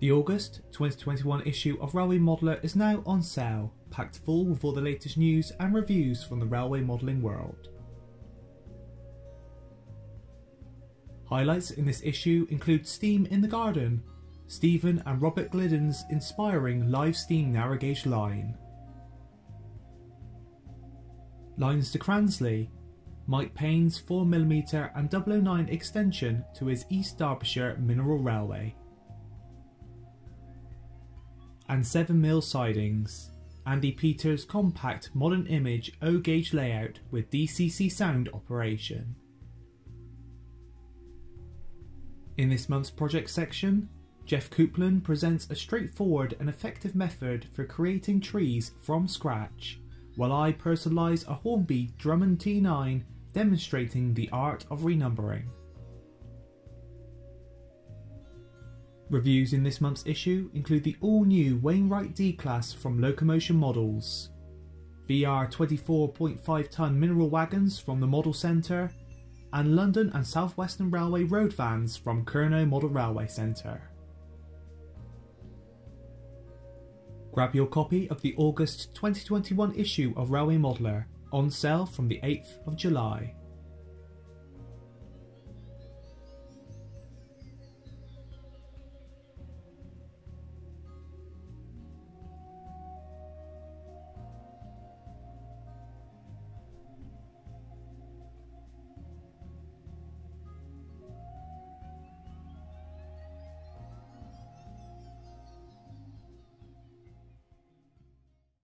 The August 2021 issue of Railway Modeller is now on sale, packed full with all the latest news and reviews from the railway modelling world. Highlights in this issue include Steam in the Garden, Stephen and Robert Gliddon's inspiring live steam narrow gauge line, Lines to Cransley, Mike Payne's 4mm and 009 extension to his East Derbyshire Mineral Railway, and 7 Mills sidings. Andy Peters' compact modern image O gauge layout with DCC sound operation. In this month's project section, Geoff Coopland presents a straightforward and effective method for creating trees from scratch, while I personalise a Hornby Drummond T9 demonstrating the art of renumbering. Reviews in this month's issue include the all-new Wainwright D-Class from Locomotion Models, BR 24.5 tonne mineral wagons from the Model Centre, and London and South Western Railway road vans from Kernow Model Railway Centre. Grab your copy of the August 2021 issue of Railway Modeller, on sale from the 8th of July.